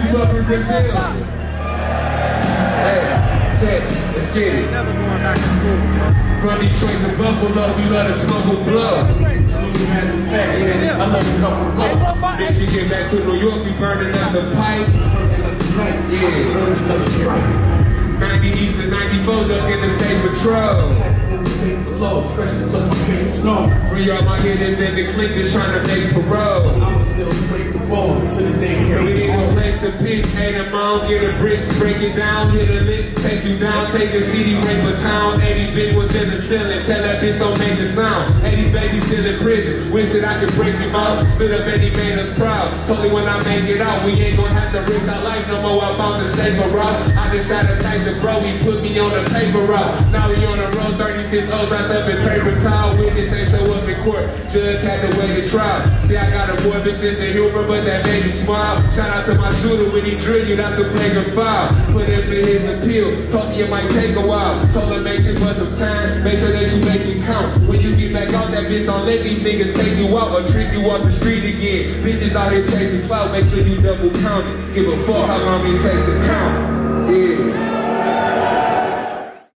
from Brazil. Hey, check, let's get it. Never going back to school. From Detroit to Buffalo, we love to smuggle blood. I love a couple what about she get back to New York, we burning out the pipe. Yeah. 90 East to 94, look in the state patrol. Especially because my face is known. Free all my hitters in the clique that's trying to make parole. To pitch, ain't a mound, get a brick, break it down, hit a lick, take you down, take a CD, rape a town. 80 big ones in the ceiling, tell that bitch don't make the sound. 80s babies still in prison, wish that I could break him out. Stood up and he made us proud. Told me when I make it out, we ain't gonna have to risk our life no more. I found the safer route. I just shot a type the bro, he put me on the paper route. Now we on the road, 36 O's wrapped up in paper towel. Witness court, judge had to wait a trial. See, I got a boy, this is a humor, but that made me smile. Shout out to my shooter when he drill you, that's a flagrant foul. Put in for his appeal, told me it might take a while. Told him make sure for some time, make sure that you make it count. When you get back out, that bitch don't let these niggas take you out or trick you off the street again. Bitches out here chasing clout, make sure you double count it. Give a fuck how long it take to count.